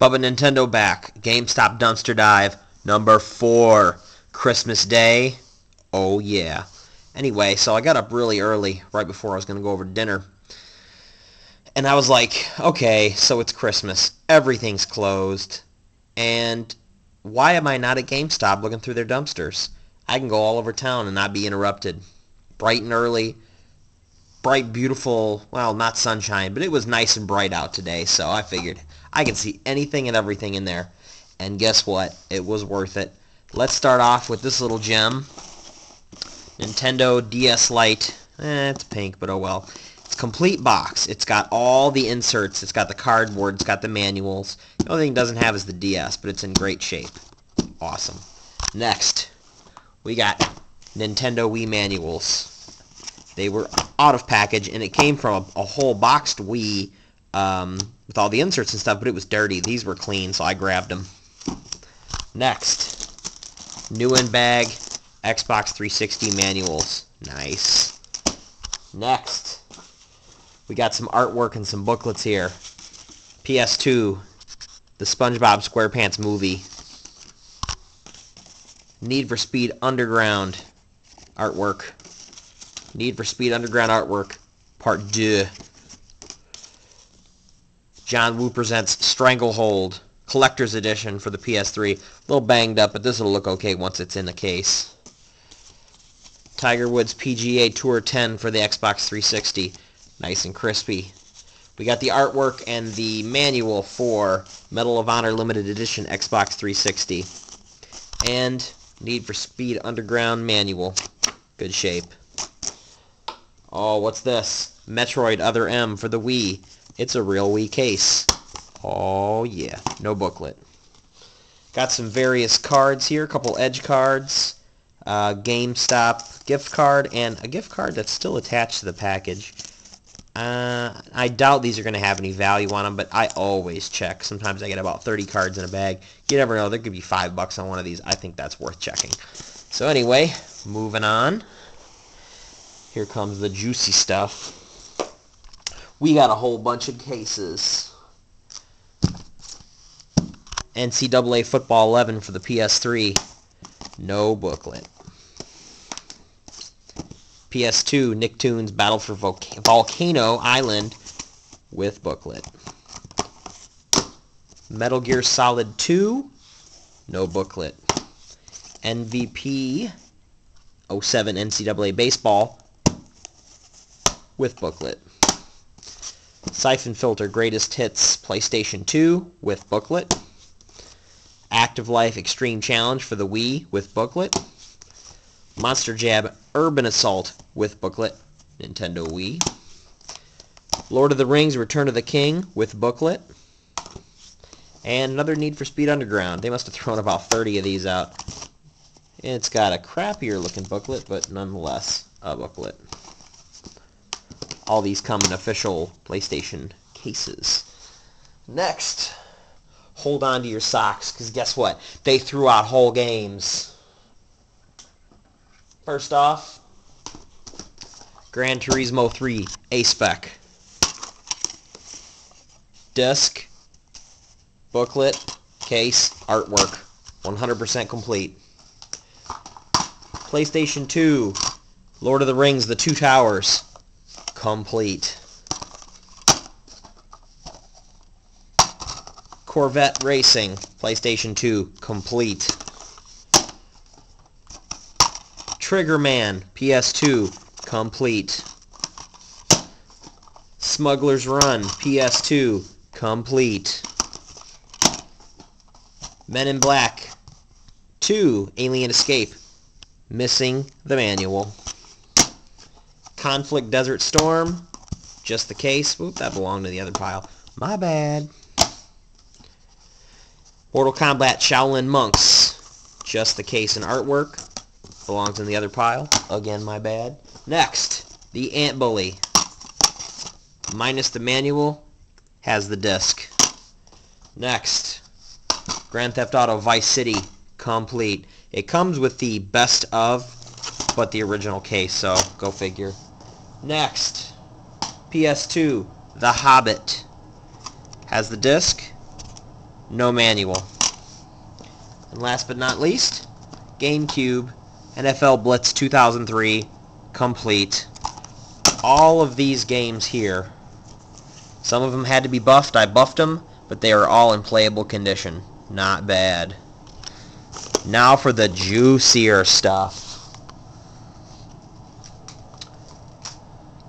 Bubba Nintendo back. GameStop Dumpster Dive. Number four. Christmas Day. Oh, yeah. Anyway, so I got up really early, right before I was going to go over to dinner. And I was like, okay, so it's Christmas. Everything's closed. And why am I not at GameStop looking through their dumpsters? I can go all over town and not be interrupted. Bright and early. Bright, beautiful, well, not sunshine, but it was nice and bright out today, so I figured I can see anything and everything in there. And guess what? It was worth it. Let's start off with this little gem. Nintendo DS Lite. Eh, it's pink, but oh well. It's complete box. It's got all the inserts. It's got the cardboard. It's got the manuals. The only thing it doesn't have is the DS, but it's in great shape. Awesome. Next, we got Nintendo Wii manuals. They were out of package, and it came from a, a whole boxed Wii um, with all the inserts and stuff, but it was dirty. These were clean, so I grabbed them. Next, new in bag, Xbox 360 manuals. Nice. Next, we got some artwork and some booklets here. PS2, the SpongeBob SquarePants movie. Need for Speed Underground artwork. Need for Speed Underground artwork, part 2. John Woo presents Stranglehold, Collector's Edition for the PS3. A little banged up, but this will look okay once it's in the case. Tiger Woods PGA Tour 10 for the Xbox 360. Nice and crispy. We got the artwork and the manual for Medal of Honor Limited Edition Xbox 360. And Need for Speed Underground manual. Good shape. Oh, what's this? Metroid Other M for the Wii. It's a real Wii case. Oh, yeah. No booklet. Got some various cards here. A couple edge cards. Uh, GameStop gift card. And a gift card that's still attached to the package. Uh, I doubt these are going to have any value on them, but I always check. Sometimes I get about 30 cards in a bag. You never know. There could be 5 bucks on one of these. I think that's worth checking. So anyway, moving on. Here comes the juicy stuff. We got a whole bunch of cases. NCAA Football 11 for the PS3. No booklet. PS2, Nicktoons Battle for Volca Volcano Island with booklet. Metal Gear Solid 2, no booklet. MVP 07 NCAA Baseball with booklet. Siphon Filter Greatest Hits PlayStation 2 with booklet. Active Life Extreme Challenge for the Wii with booklet. Monster Jam Urban Assault with booklet, Nintendo Wii. Lord of the Rings Return of the King with booklet. And another Need for Speed Underground. They must have thrown about 30 of these out. It's got a crappier looking booklet, but nonetheless a booklet. All these come in official PlayStation cases. Next, hold on to your socks, because guess what? They threw out whole games. First off, Gran Turismo 3 A-Spec. Disc, booklet, case, artwork. 100% complete. PlayStation 2, Lord of the Rings, The Two Towers. Complete. Corvette Racing, PlayStation 2, complete. Triggerman, PS2, complete. Smuggler's Run, PS2, complete. Men in Black 2, Alien Escape, missing the manual. Conflict Desert Storm, just the case. Oop, that belonged to the other pile. My bad. Mortal Kombat Shaolin Monks, just the case and artwork belongs in the other pile. Again, my bad. Next, the Ant Bully. Minus the manual, has the disc. Next, Grand Theft Auto Vice City, complete. It comes with the best of, but the original case, so go figure. Next, PS2, The Hobbit. Has the disc, no manual. And last but not least, GameCube, NFL Blitz 2003, complete. All of these games here. Some of them had to be buffed. I buffed them, but they are all in playable condition. Not bad. Now for the juicier stuff.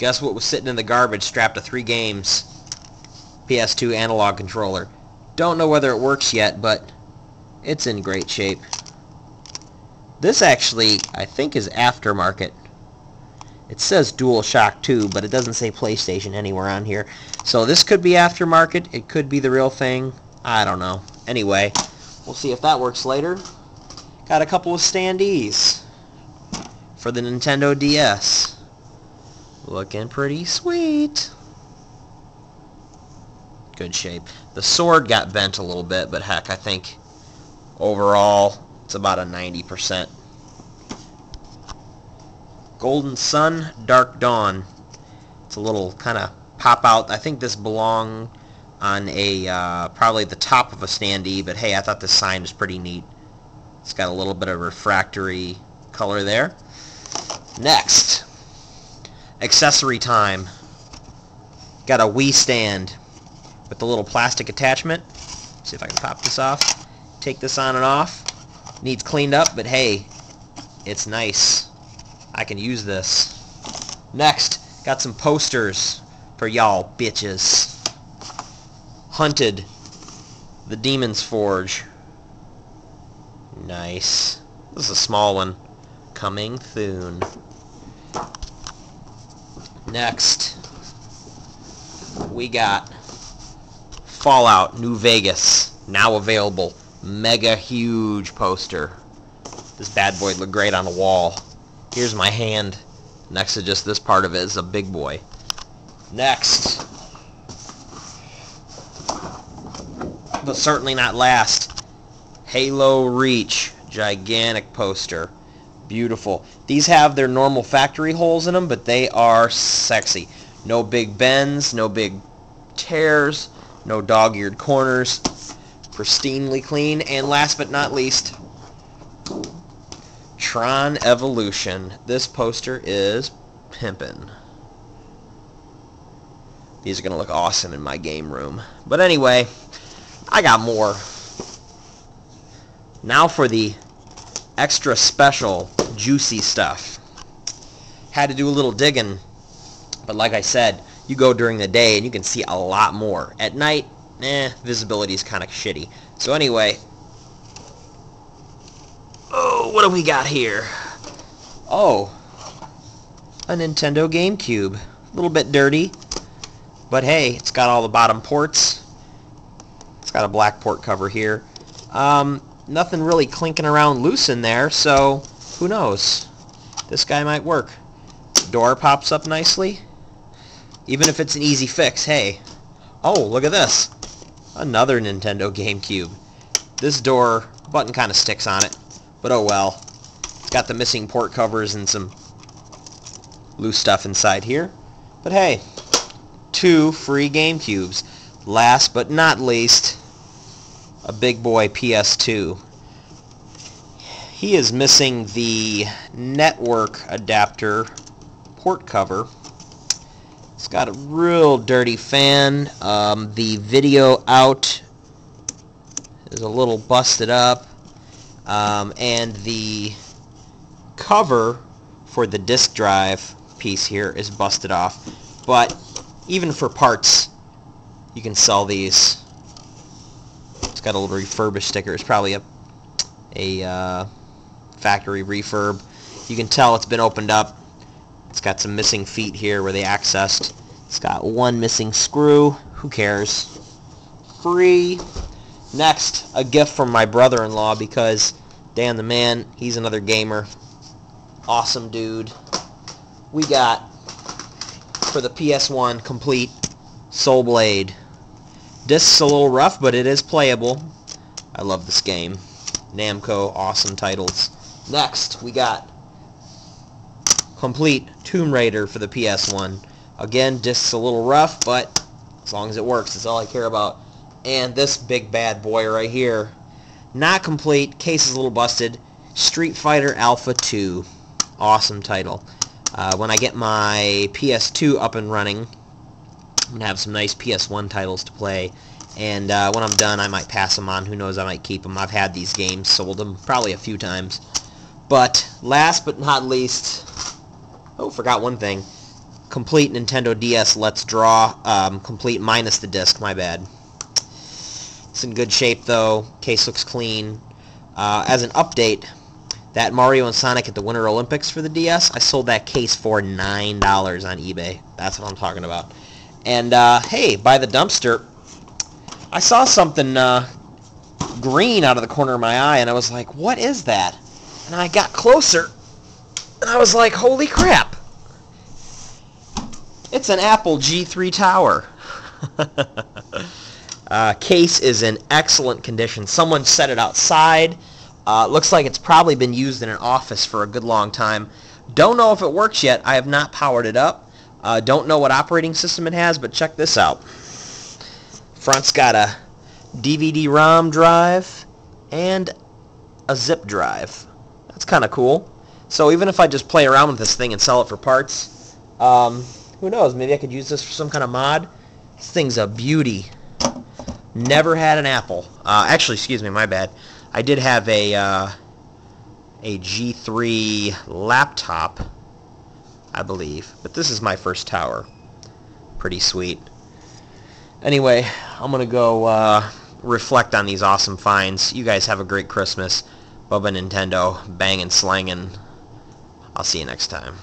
Guess what was sitting in the garbage strapped to three games? PS2 analog controller. Don't know whether it works yet, but it's in great shape. This actually, I think, is aftermarket. It says DualShock 2, but it doesn't say PlayStation anywhere on here. So this could be aftermarket. It could be the real thing. I don't know. Anyway, we'll see if that works later. Got a couple of standees for the Nintendo DS. Looking pretty sweet. Good shape. The sword got bent a little bit, but heck, I think overall it's about a 90%. Golden Sun, Dark Dawn. It's a little kind of pop out. I think this belonged on a uh, probably the top of a standee, but hey, I thought this sign was pretty neat. It's got a little bit of refractory color there. Next, accessory time. Got a Wii stand with the little plastic attachment. See if I can pop this off. Take this on and off. Needs cleaned up, but hey, it's nice. I can use this. Next, got some posters for y'all bitches. Hunted, the Demon's Forge. Nice. This is a small one. Coming soon. Next, we got Fallout New Vegas. Now available. Mega huge poster. This bad boy look great on a wall. Here's my hand. Next to just this part of it is a big boy. Next. But certainly not last. Halo Reach. Gigantic poster. Beautiful. These have their normal factory holes in them, but they are sexy. No big bends, no big tears, no dog-eared corners. Pristinely clean. And last but not least, Tron Evolution. This poster is pimpin'. These are going to look awesome in my game room. But anyway, I got more. Now for the extra special juicy stuff. Had to do a little digging, but like I said, you go during the day and you can see a lot more. At night, eh, visibility is kind of shitty. So anyway, oh, what do we got here? Oh, a Nintendo GameCube. A little bit dirty, but hey, it's got all the bottom ports. It's got a black port cover here. Um, nothing really clinking around loose in there, so who knows? This guy might work. Door pops up nicely. Even if it's an easy fix, hey. Oh, look at this. Another Nintendo GameCube. This door button kind of sticks on it, but oh well. It's got the missing port covers and some loose stuff inside here. But hey, two free GameCubes. Last but not least, a big boy PS2. He is missing the network adapter port cover. It's got a real dirty fan. Um, the video out is a little busted up. Um, and the cover for the disk drive piece here is busted off. But even for parts, you can sell these. It's got a little refurbished sticker. It's probably a, a uh, factory refurb. You can tell it's been opened up. It's got some missing feet here where they accessed. It's got one missing screw. Who cares? Free. Next, a gift from my brother-in-law because Dan the man, he's another gamer. Awesome dude. We got, for the PS1, complete Soul Blade. Disc's a little rough, but it is playable. I love this game. Namco, awesome titles. Next, we got complete Tomb Raider for the PS1. Again, disc's a little rough, but as long as it works, that's all I care about. and this big bad boy right here. Not complete. Case is a little busted. Street Fighter Alpha 2. Awesome title. Uh, when I get my PS2 up and running, I'm going to have some nice PS1 titles to play. And uh, when I'm done, I might pass them on. Who knows, I might keep them. I've had these games, sold them probably a few times. But last but not least, oh, forgot one thing. Complete Nintendo DS Let's Draw. Um, complete minus the disc, my bad. It's in good shape, though. Case looks clean. Uh, as an update, that Mario and Sonic at the Winter Olympics for the DS, I sold that case for $9 on eBay. That's what I'm talking about. And, uh, hey, by the dumpster, I saw something uh, green out of the corner of my eye, and I was like, what is that? And I got closer, and I was like, holy crap. It's an Apple G3 Tower. uh, case is in excellent condition. Someone set it outside. Uh, looks like it's probably been used in an office for a good long time. Don't know if it works yet. I have not powered it up. Uh, don't know what operating system it has, but check this out. Front's got a DVD-ROM drive and a zip drive. That's kind of cool. So even if I just play around with this thing and sell it for parts, um, who knows? Maybe I could use this for some kind of mod. This thing's a beauty. Never had an Apple. Uh, actually, excuse me, my bad. I did have a uh, a G3 laptop, I believe. But this is my first tower. Pretty sweet. Anyway, I'm going to go uh, reflect on these awesome finds. You guys have a great Christmas. Bubba Nintendo, banging, slanging. I'll see you next time.